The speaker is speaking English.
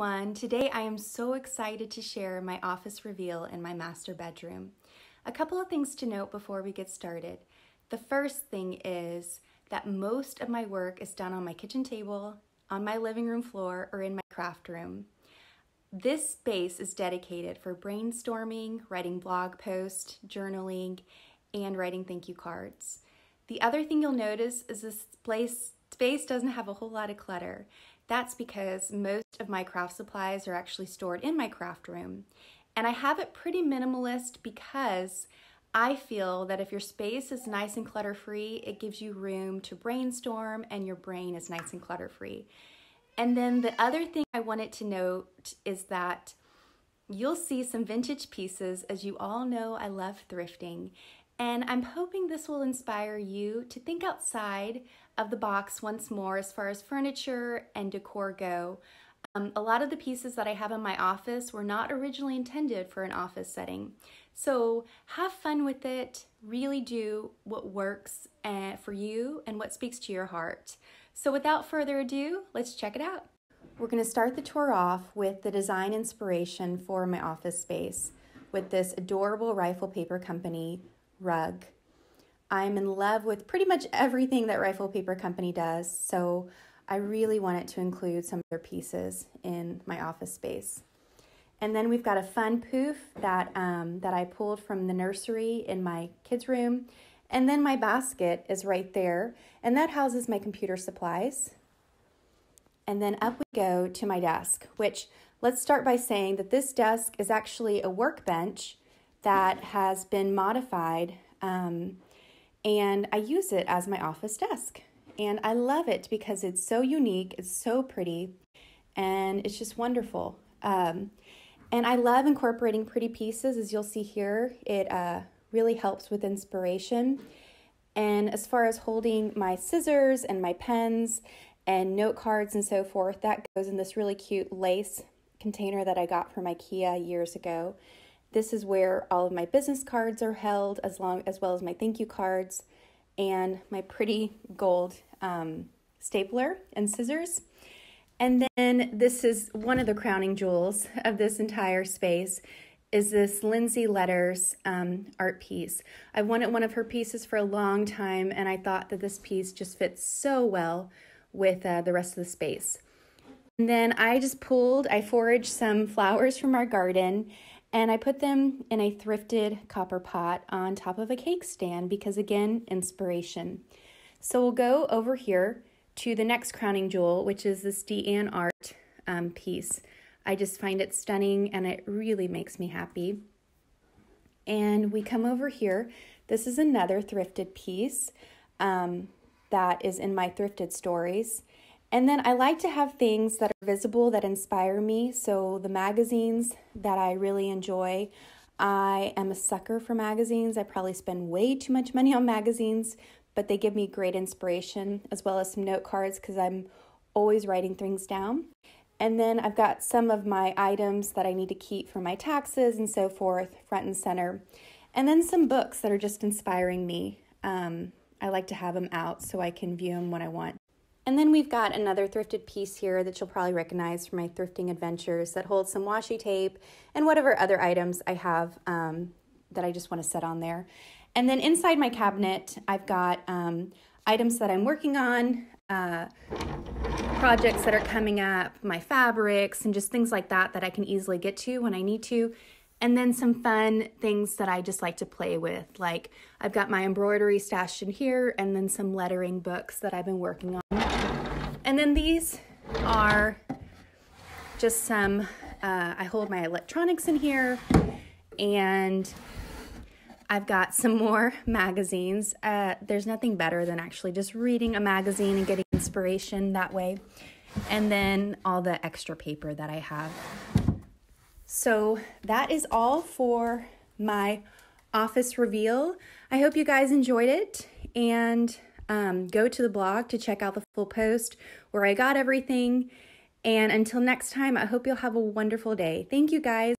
everyone. Today I am so excited to share my office reveal in my master bedroom. A couple of things to note before we get started. The first thing is that most of my work is done on my kitchen table, on my living room floor, or in my craft room. This space is dedicated for brainstorming, writing blog posts, journaling, and writing thank you cards. The other thing you'll notice is this place, space doesn't have a whole lot of clutter. That's because most of my craft supplies are actually stored in my craft room. And I have it pretty minimalist because I feel that if your space is nice and clutter free, it gives you room to brainstorm and your brain is nice and clutter free. And then the other thing I wanted to note is that you'll see some vintage pieces. As you all know, I love thrifting. And I'm hoping this will inspire you to think outside of the box once more as far as furniture and decor go. Um, a lot of the pieces that I have in my office were not originally intended for an office setting. So have fun with it, really do what works uh, for you and what speaks to your heart. So without further ado, let's check it out. We're going to start the tour off with the design inspiration for my office space with this adorable Rifle Paper Company rug. I'm in love with pretty much everything that Rifle Paper Company does, so I really wanted to include some of their pieces in my office space. And then we've got a fun poof that, um, that I pulled from the nursery in my kids' room. And then my basket is right there, and that houses my computer supplies. And then up we go to my desk, which let's start by saying that this desk is actually a workbench that has been modified um, and I use it as my office desk. And I love it because it's so unique, it's so pretty, and it's just wonderful. Um, and I love incorporating pretty pieces, as you'll see here. It uh, really helps with inspiration. And as far as holding my scissors and my pens and note cards and so forth, that goes in this really cute lace container that I got from IKEA years ago. This is where all of my business cards are held, as long as well as my thank you cards and my pretty gold um, stapler and scissors. And then this is one of the crowning jewels of this entire space is this Lindsay Letters um, art piece. I've wanted one of her pieces for a long time, and I thought that this piece just fits so well with uh, the rest of the space. And then I just pulled, I foraged some flowers from our garden, and I put them in a thrifted copper pot on top of a cake stand because, again, inspiration. So we'll go over here to the next crowning jewel, which is this Deann Art um, piece. I just find it stunning and it really makes me happy. And we come over here. This is another thrifted piece um, that is in my thrifted stories. And then I like to have things that are visible that inspire me. So the magazines that I really enjoy. I am a sucker for magazines. I probably spend way too much money on magazines, but they give me great inspiration as well as some note cards because I'm always writing things down. And then I've got some of my items that I need to keep for my taxes and so forth, front and center. And then some books that are just inspiring me. Um, I like to have them out so I can view them when I want. And then we've got another thrifted piece here that you'll probably recognize from my thrifting adventures that holds some washi tape and whatever other items I have um, that I just want to set on there. And then inside my cabinet, I've got um, items that I'm working on, uh, projects that are coming up, my fabrics, and just things like that that I can easily get to when I need to. And then some fun things that I just like to play with. Like I've got my embroidery stashed in here and then some lettering books that I've been working on. And then these are just some, uh, I hold my electronics in here and I've got some more magazines. Uh, there's nothing better than actually just reading a magazine and getting inspiration that way. And then all the extra paper that I have. So that is all for my office reveal. I hope you guys enjoyed it and um, go to the blog to check out the full post where I got everything. And until next time, I hope you'll have a wonderful day. Thank you guys.